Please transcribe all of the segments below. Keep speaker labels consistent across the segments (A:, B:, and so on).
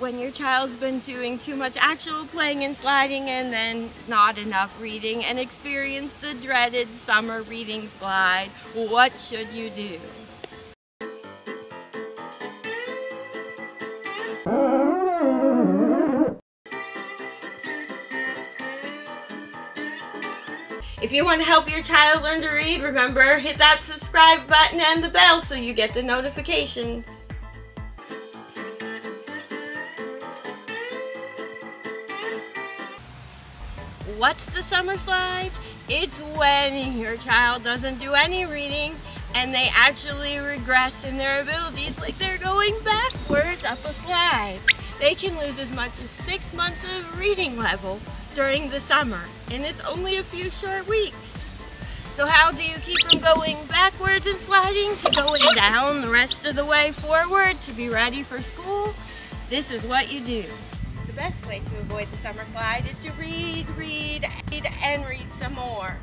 A: When your child's been doing too much actual playing and sliding and then not enough reading and experience the dreaded summer reading slide, what should you do? If you want to help your child learn to read, remember hit that subscribe button and the bell so you get the notifications. What's the summer slide? It's when your child doesn't do any reading and they actually regress in their abilities like they're going backwards up a slide. They can lose as much as six months of reading level during the summer and it's only a few short weeks. So how do you keep from going backwards and sliding to going down the rest of the way forward to be ready for school? This is what you do. The best way to avoid the summer slide is to read, read, read, and read some more.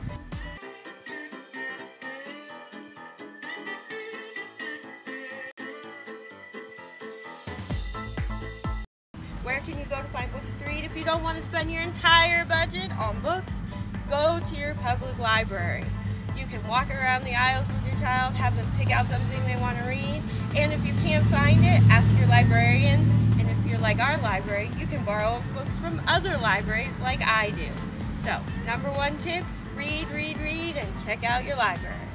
A: Where can you go to find books to read if you don't want to spend your entire budget on books? Go to your public library. You can walk around the aisles with your child, have them pick out something they want to read, and if you can't find it, ask your librarian like our library, you can borrow books from other libraries like I do. So, number one tip, read, read, read, and check out your library.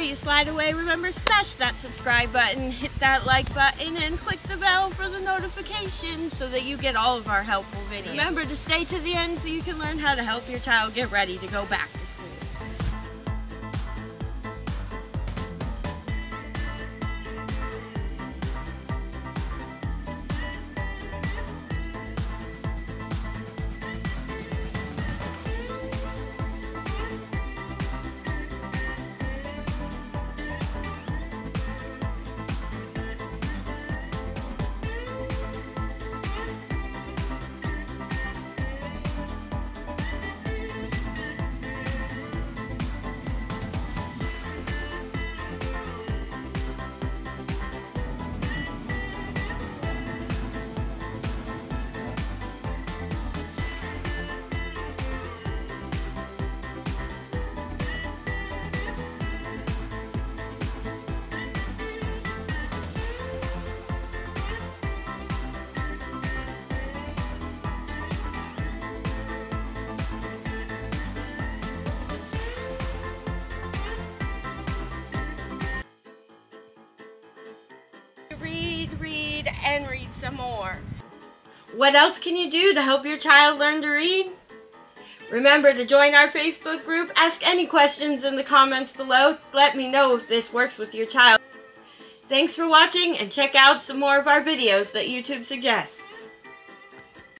A: Slide away, remember smash that subscribe button, hit that like button, and click the bell for the notifications so that you get all of our helpful videos. Remember to stay to the end so you can learn how to help your child get ready to go back read, read, and read some more. What else can you do to help your child learn to read? Remember to join our Facebook group, ask any questions in the comments below, let me know if this works with your child. Thanks for watching and check out some more of our videos that YouTube suggests.